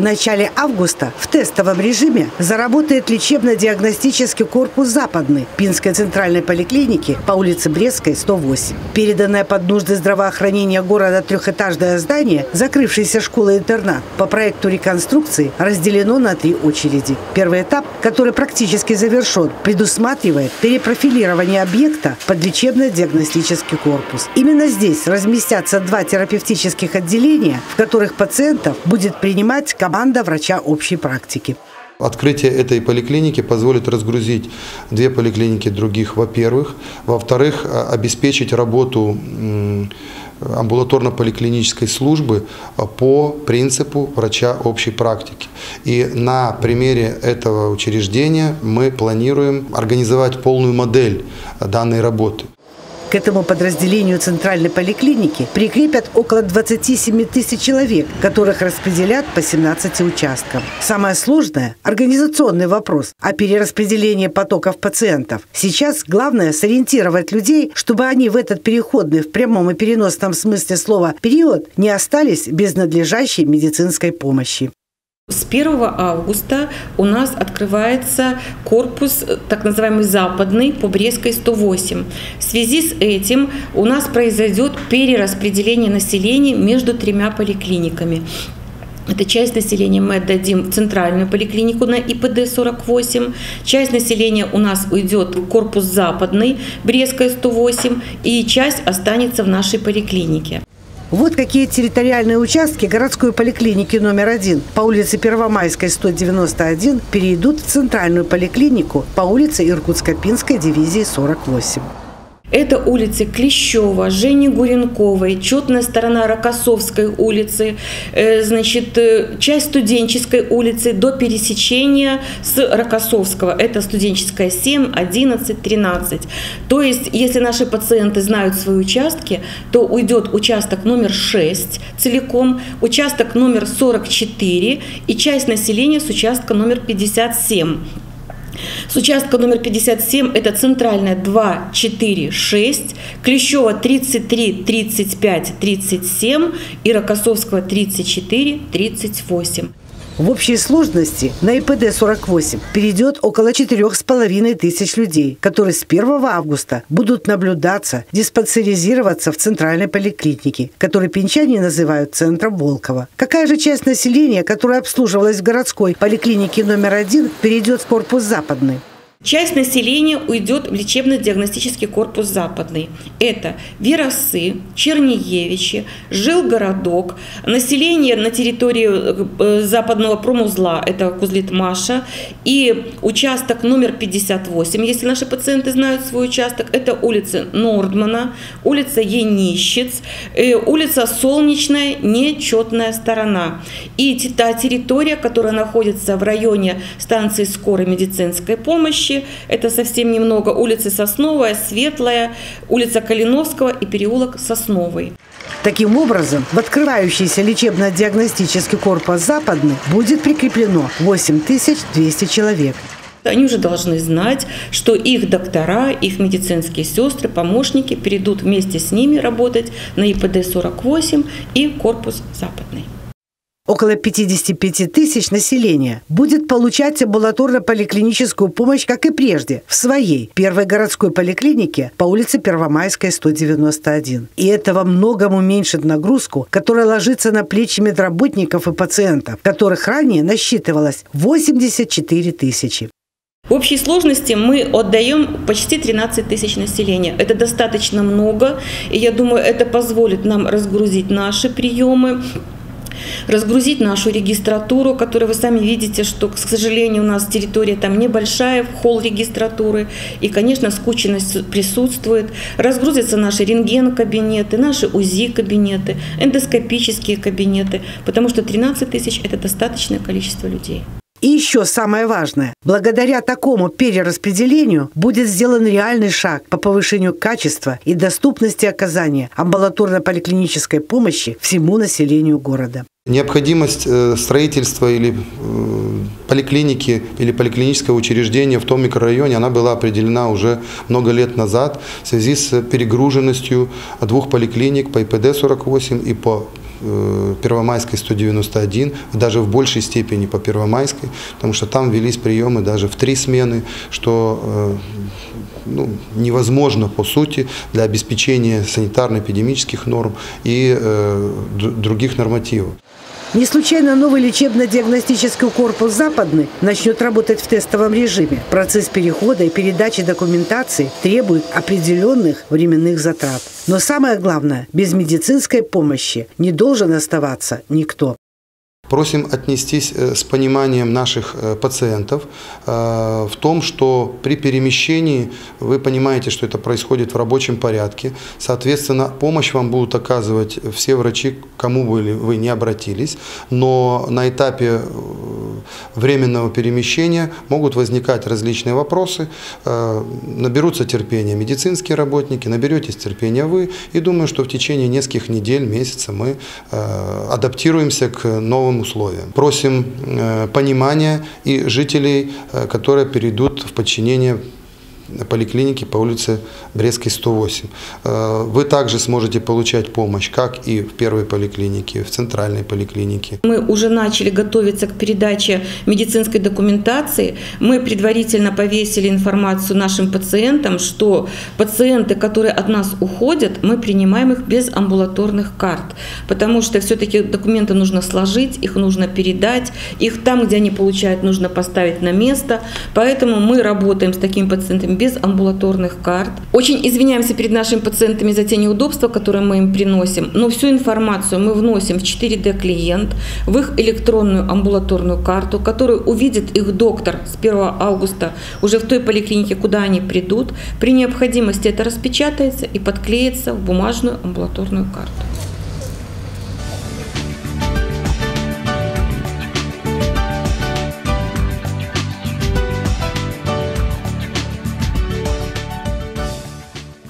В начале августа в тестовом режиме заработает лечебно-диагностический корпус «Западный» Пинской центральной поликлиники по улице Брестской, 108. Переданное под нужды здравоохранения города трехэтажное здание, закрывшейся школы-интернат, по проекту реконструкции разделено на три очереди. Первый этап, который практически завершен, предусматривает перепрофилирование объекта под лечебно-диагностический корпус. Именно здесь разместятся два терапевтических отделения, в которых пациентов будет принимать команда врача общей практики. Открытие этой поликлиники позволит разгрузить две поликлиники других, во-первых. Во-вторых, обеспечить работу амбулаторно-поликлинической службы по принципу врача общей практики. И на примере этого учреждения мы планируем организовать полную модель данной работы. К этому подразделению центральной поликлиники прикрепят около 27 тысяч человек, которых распределят по 17 участкам. Самое сложное – организационный вопрос о перераспределении потоков пациентов. Сейчас главное – сориентировать людей, чтобы они в этот переходный в прямом и переносном смысле слова период не остались без надлежащей медицинской помощи. С 1 августа у нас открывается корпус э, так называемый западный по Брестской 108. В связи с этим у нас произойдет перераспределение населения между тремя поликлиниками. Это часть населения мы отдадим в центральную поликлинику на ИПД-48. Часть населения у нас уйдет в корпус западный, Брестская 108, и часть останется в нашей поликлинике. Вот какие территориальные участки городской поликлиники номер один по улице Первомайской, 191 перейдут в центральную поликлинику по улице Иркутско-Пинской дивизии 48. Это улицы Клещева, Жени Гуренковой, четная сторона Рокоссовской улицы, э, значит, э, часть студенческой улицы до пересечения с Рокоссовского. Это студенческая 7, 11, 13. То есть, если наши пациенты знают свои участки, то уйдет участок номер 6 целиком, участок номер 44 и часть населения с участка номер 57. С участка номер 57 это центральная 2, 4, 6, Клещева 33, 35, 37 и Рокоссовского 34, 38. В общей сложности на ИПД-48 перейдет около 4,5 тысяч людей, которые с 1 августа будут наблюдаться, диспансеризироваться в центральной поликлинике, которую пенчане называют центром Волкова. Какая же часть населения, которая обслуживалась в городской поликлинике номер один, перейдет в корпус западный? Часть населения уйдет в лечебно-диагностический корпус западный. Это Веросы, Черниевичи, Жилгородок, население на территории э, западного промузла, это Кузлитмаша, и участок номер 58, если наши пациенты знают свой участок, это улица Нордмана, улица Енищец, э, улица Солнечная, нечетная сторона. И та территория, которая находится в районе станции скорой медицинской помощи, площади, это совсем немного, улица Сосновая, Светлая, улица Калиновского и переулок Сосновый. Таким образом, в открывающийся лечебно-диагностический корпус «Западный» будет прикреплено 8200 человек. Они уже должны знать, что их доктора, их медицинские сестры, помощники перейдут вместе с ними работать на ИПД-48 и корпус «Западный» около 55 тысяч населения, будет получать амбулаторно-поликлиническую помощь, как и прежде, в своей первой городской поликлинике по улице Первомайская, 191. И этого многому уменьшит нагрузку, которая ложится на плечи медработников и пациентов, которых ранее насчитывалось 84 тысячи. В общей сложности мы отдаем почти 13 тысяч населения. Это достаточно много, и я думаю, это позволит нам разгрузить наши приемы, разгрузить нашу регистратуру, которую вы сами видите, что, к сожалению, у нас территория там небольшая, холл регистратуры, и, конечно, скученность присутствует. Разгрузятся наши рентген-кабинеты, наши УЗИ-кабинеты, эндоскопические кабинеты, потому что 13 тысяч – это достаточное количество людей. И еще самое важное. Благодаря такому перераспределению будет сделан реальный шаг по повышению качества и доступности оказания амбулаторно-поликлинической помощи всему населению города. Необходимость э, строительства или э, поликлиники или поликлинического учреждения в том микрорайоне, она была определена уже много лет назад в связи с перегруженностью двух поликлиник по ИПД-48 и по Первомайской 191, даже в большей степени по Первомайской, потому что там велись приемы даже в три смены, что ну, невозможно по сути для обеспечения санитарно-эпидемических норм и э, других нормативов. Не случайно новый лечебно-диагностический корпус «Западный» начнет работать в тестовом режиме. Процесс перехода и передачи документации требует определенных временных затрат. Но самое главное, без медицинской помощи не должен оставаться никто. Просим отнестись э, с пониманием наших э, пациентов э, в том, что при перемещении вы понимаете, что это происходит в рабочем порядке. Соответственно, помощь вам будут оказывать все врачи, кому бы вы не обратились. Но на этапе временного перемещения могут возникать различные вопросы. Наберутся терпения медицинские работники, наберетесь терпения вы. И думаю, что в течение нескольких недель, месяца мы адаптируемся к новым условиям. Просим э, понимания и жителей, э, которые перейдут в подчинение поликлиники по улице Брестской, 108. Э, вы также сможете получать помощь, как и в первой поликлинике, в центральной поликлинике. Мы уже начали готовиться к передаче медицинской документации. Мы предварительно повесили информацию нашим пациентам, что пациенты, которые от нас уходят, мы принимаем их без амбулаторных карт, потому что все-таки документы нужно сложить, их нужно передать, их там, где они получают, нужно поставить на место. Поэтому мы работаем с такими пациентами без амбулаторных карт. Очень извиняемся перед нашими пациентами за те неудобства, которые мы им приносим, но всю информацию мы вносим в 4D-клиент, в их электронную амбулаторную карту, которую увидит их доктор с 1 августа уже в той поликлинике, куда они придут. При необходимости это распечатается и подклеится в бумажную амбулаторную карту.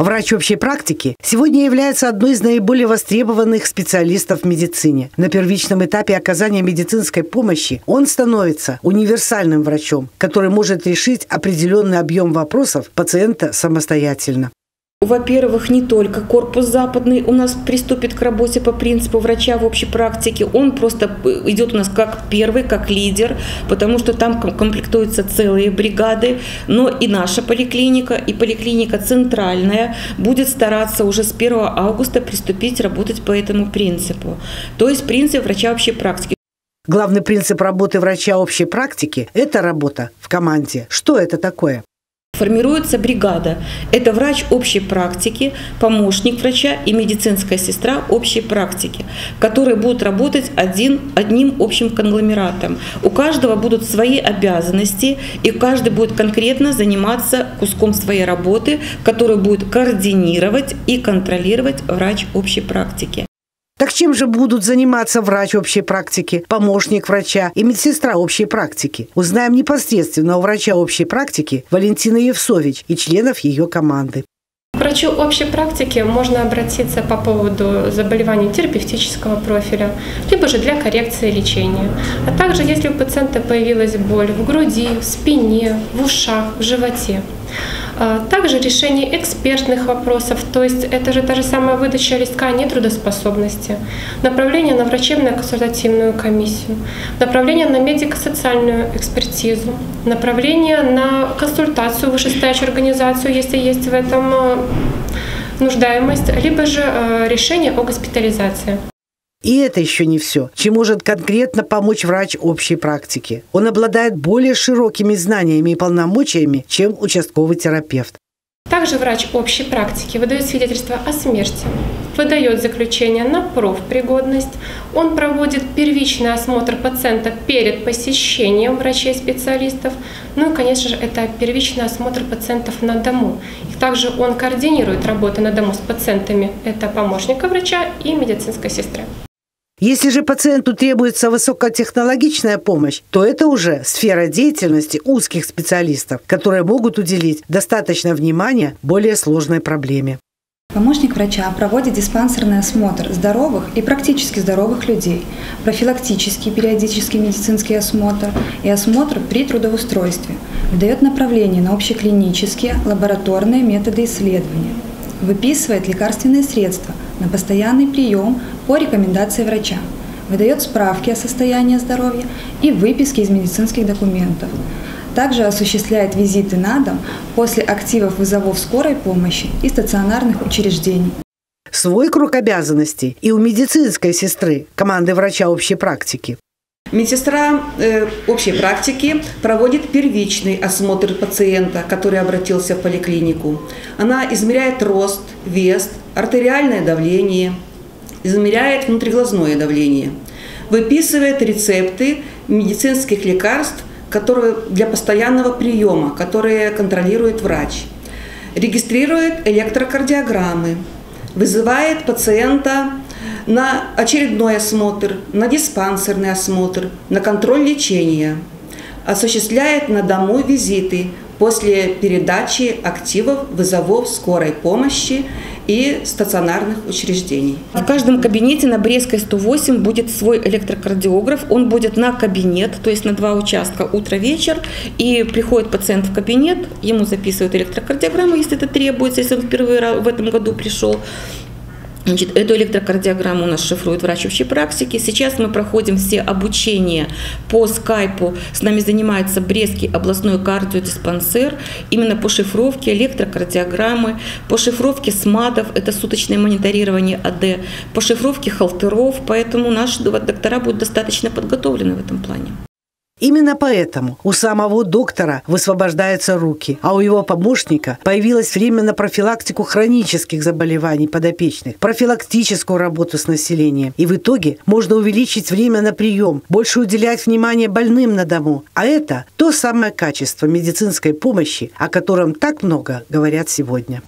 Врач общей практики сегодня является одной из наиболее востребованных специалистов в медицине. На первичном этапе оказания медицинской помощи он становится универсальным врачом, который может решить определенный объем вопросов пациента самостоятельно. Во-первых, не только корпус западный у нас приступит к работе по принципу врача в общей практике. Он просто идет у нас как первый, как лидер, потому что там комплектуются целые бригады. Но и наша поликлиника, и поликлиника центральная будет стараться уже с 1 августа приступить работать по этому принципу. То есть принцип врача общей практики. Главный принцип работы врача общей практики – это работа в команде. Что это такое? Формируется бригада. Это врач общей практики, помощник врача и медицинская сестра общей практики, которые будут работать один, одним общим конгломератом. У каждого будут свои обязанности, и каждый будет конкретно заниматься куском своей работы, которую будет координировать и контролировать врач общей практики. Так чем же будут заниматься врач общей практики, помощник врача и медсестра общей практики? Узнаем непосредственно у врача общей практики Валентины Евсович и членов ее команды. К врачу общей практики можно обратиться по поводу заболеваний терапевтического профиля, либо же для коррекции лечения. А также, если у пациента появилась боль в груди, в спине, в ушах, в животе. А, также решение экспертных вопросов, то есть это же та же самая выдача листка нетрудоспособности, направление на врачебно-консультативную комиссию, направление на медико-социальную экспертизу, направление на консультацию вышестоящую организацию, если есть в этом а, нуждаемость, либо же а, решение о госпитализации. И это еще не все, чем может конкретно помочь врач общей практики. Он обладает более широкими знаниями и полномочиями, чем участковый терапевт. Также врач общей практики выдает свидетельство о смерти, выдает заключение на профпригодность, он проводит первичный осмотр пациента перед посещением врачей-специалистов, ну и, конечно же, это первичный осмотр пациентов на дому. И также он координирует работу на дому с пациентами, это помощника врача и медицинской сестры. Если же пациенту требуется высокотехнологичная помощь, то это уже сфера деятельности узких специалистов, которые могут уделить достаточно внимания более сложной проблеме. Помощник врача проводит диспансерный осмотр здоровых и практически здоровых людей, профилактический периодический медицинский осмотр и осмотр при трудоустройстве, выдает направление на общеклинические лабораторные методы исследования, выписывает лекарственные средства – на постоянный прием по рекомендации врача, выдает справки о состоянии здоровья и выписки из медицинских документов. Также осуществляет визиты на дом после активов вызовов скорой помощи и стационарных учреждений. Свой круг обязанностей и у медицинской сестры, команды врача общей практики. Медсестра э, общей практики проводит первичный осмотр пациента, который обратился в поликлинику. Она измеряет рост, вес, артериальное давление, измеряет внутриглазное давление, выписывает рецепты медицинских лекарств которые для постоянного приема, которые контролирует врач, регистрирует электрокардиограммы, вызывает пациента на очередной осмотр, на диспансерный осмотр, на контроль лечения, осуществляет на дому визиты после передачи активов вызовов скорой помощи и стационарных учреждений. В каждом кабинете на Брестской 108 будет свой электрокардиограф. Он будет на кабинет, то есть на два участка утро-вечер. И приходит пациент в кабинет, ему записывают электрокардиограмму, если это требуется, если он впервые в этом году пришел. Значит, эту электрокардиограмму у нас шифрует врач общей практики. Сейчас мы проходим все обучения по скайпу. С нами занимается Брестский областной кардиодиспансер именно по шифровке электрокардиограммы, по шифровке СМАДов, это суточное мониторирование АД, по шифровке холтеров, поэтому наши доктора будут достаточно подготовлены в этом плане. Именно поэтому у самого доктора высвобождаются руки, а у его помощника появилось время на профилактику хронических заболеваний подопечных, профилактическую работу с населением. И в итоге можно увеличить время на прием, больше уделять внимание больным на дому. А это то самое качество медицинской помощи, о котором так много говорят сегодня.